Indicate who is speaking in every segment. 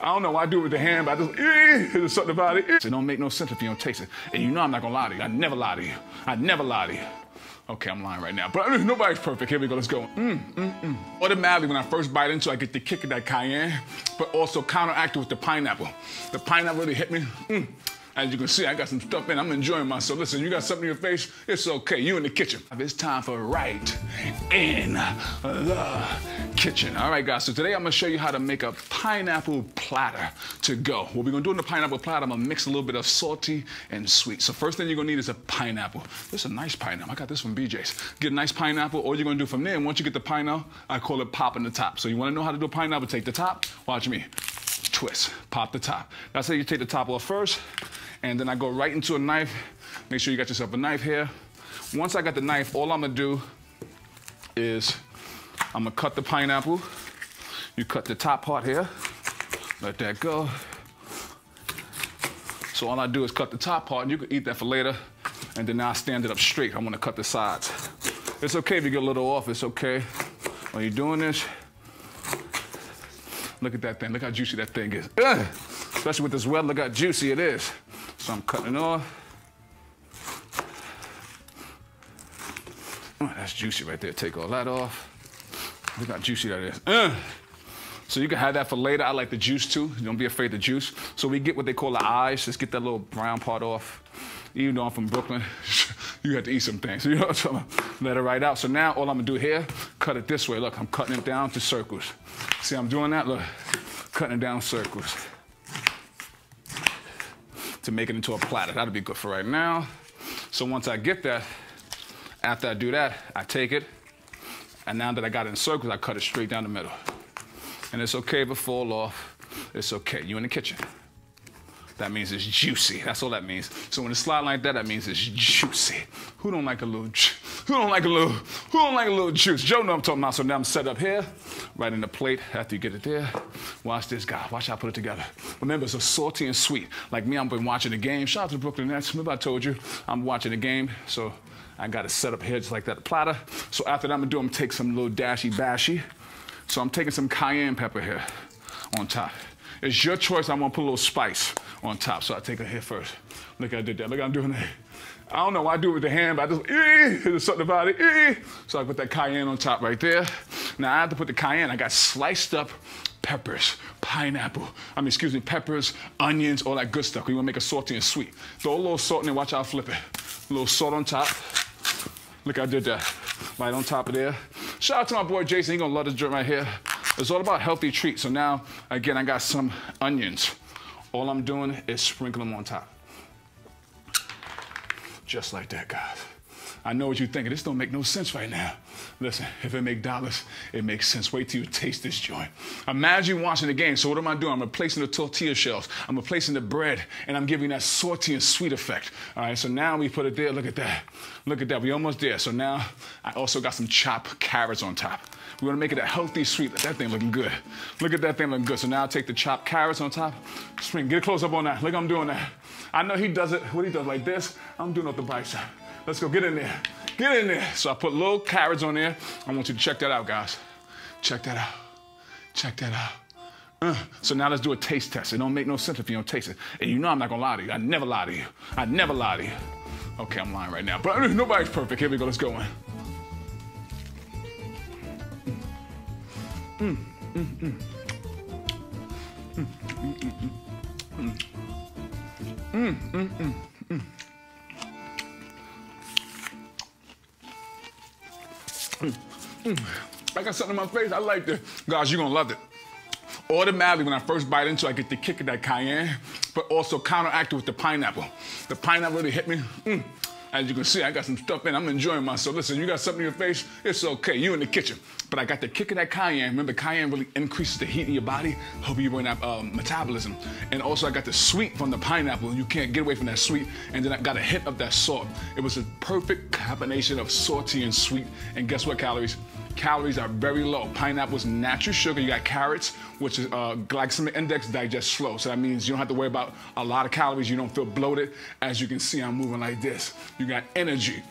Speaker 1: I don't know why I do it with the hand, but I just, eh, there's something about it. It don't make no sense if you don't taste it. And you know I'm not gonna lie to you. I never lie to you. I never lie to you. Okay, I'm lying right now, but nobody's perfect. Here we go, let's go. Mm, mm, mm. Automatically, when I first bite into it, I get the kick of that cayenne, but also counteracted with the pineapple. The pineapple really hit me. Mm. As you can see, I got some stuff in. I'm enjoying myself. Listen, you got something in your face? It's okay. You in the kitchen. It's time for right in the kitchen. All Wright, guys. So today I'm gonna show you how to make a pineapple platter to go. What we're gonna do in the pineapple platter, I'm gonna mix a little bit of salty and sweet. So first thing you're gonna need is a pineapple. This is a nice pineapple. I got this from BJ's. Get a nice pineapple. All you're gonna do from there, once you get the pineapple, I call it popping the top. So you wanna know how to do a pineapple? Take the top. Watch me. Twist. Pop the top. That's how you take the top off first and then I go right into a knife. Make sure you got yourself a knife here. Once I got the knife, all I'm gonna do is I'm gonna cut the pineapple. You cut the top part here, let that go. So all I do is cut the top part, and you can eat that for later, and then now I stand it up straight. I'm gonna cut the sides. It's okay if you get a little off, it's okay. When you're doing this, look at that thing, look how juicy that thing is. Ugh. Especially with this weather, look how juicy it is. So I'm cutting it off. Oh, that's juicy right there. Take all that off. Look how juicy that is. Uh. So you can have that for later. I like the juice too. Don't be afraid the juice. So we get what they call the eyes. Just get that little brown part off. Even though I'm from Brooklyn, you have to eat some things. You know what I'm talking Let it right out. So now all I'm gonna do here, cut it this way. Look, I'm cutting it down to circles. See, I'm doing that. Look, cutting it down circles to make it into a platter. That'll be good for right now. So once I get that, after I do that, I take it, and now that I got it in circles, I cut it straight down the middle. And it's okay if it fall off. It's okay. You in the kitchen. That means it's juicy. That's all that means. So when it's slide like that, that means it's juicy. Who don't like a little? Who don't like a little? Who don't like a little juice? Joe know what I'm talking about. So now I'm set up here, right in the plate. After you get it there, watch this guy. Watch how I put it together. Remember, it's a salty and sweet. Like me, I've been watching the game. Shout out to Brooklyn Nets. Remember I told you I'm watching the game. So I got it set up here just like that platter. So after that, I'm gonna do, I'm gonna take some little dashy bashy. So I'm taking some cayenne pepper here on top. It's your choice. I'm gonna put a little spice on top. So I take it here first. Look, I did that. Look, I'm doing that. I don't know why I do it with the hand, but I just, eh, there's something about it. Eh. So I put that cayenne on top right there. Now I have to put the cayenne. I got sliced up peppers, pineapple, I mean, excuse me, peppers, onions, all that good stuff. We wanna make it salty and sweet. Throw a little salt in there, watch how I flip it. A little salt on top. Look, I did that. Right on top of there. Shout out to my boy Jason, he gonna love this joint right here. It's all about healthy treats. So now, again, I got some onions. All I'm doing is sprinkle them on top. Just like that, guys. I know what you're thinking. This don't make no sense right now. Listen, if it make dollars, it makes sense. Wait till you taste this joint. Imagine watching the game. So what am I doing? I'm replacing the tortilla shells. I'm replacing the bread, and I'm giving that salty and sweet effect. All right, so now we put it there. Look at that. Look at that. We almost there. So now I also got some chopped carrots on top. We want to make it a healthy sweet. That thing looking good. Look at that thing looking good. So now I take the chopped carrots on top. Spring, get a close up on that. Look, I'm doing that. I know he does it. What he does like this, I'm doing it with the bicep. Let's go, get in there. Get in there. So I put little carrots on there. I want you to check that out, guys. Check that out. Check that out. Uh, so now let's do a taste test. It don't make no sense if you don't taste it. And you know I'm not gonna lie to you. I never lie to you. I never lie to you. Okay, I'm lying right now. But uh, nobody's perfect. Here we go. Let's go in. I got something in my face. I like this. Guys, you're gonna love it. Automatically, when I first bite into it, I get the kick of that cayenne, but also counteracted with the pineapple. The pineapple really hit me. Mm. As you can see, I got some stuff in. I'm enjoying myself. Listen, you got something in your face, it's okay. You in the kitchen. But I got the kick of that cayenne. Remember, cayenne really increases the heat in your body, help you burn that um, metabolism. And also, I got the sweet from the pineapple. You can't get away from that sweet. And then I got a hit of that salt. It was a perfect combination of salty and sweet. And guess what, calories? Calories are very low. Pineapple's natural sugar. You got carrots, which is uh, glycemic index digest slow. So that means you don't have to worry about a lot of calories. You don't feel bloated. As you can see, I'm moving like this. You got energy.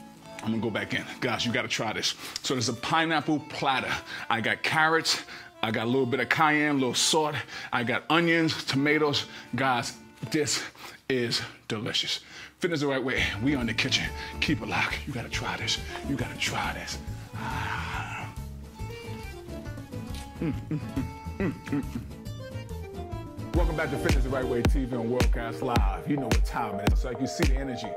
Speaker 1: I'm gonna go back in. Guys, you gotta try this. So there's a pineapple platter. I got carrots, I got a little bit of cayenne, a little salt. I got onions, tomatoes. Guys, this is delicious. Fitness the Wright way. We on the kitchen. Keep it locked. You gotta try this. You gotta try this. Ah. Welcome back to Fitness the Wright Way TV on Worldcast Live. You know what time it is. It's like you see the energy.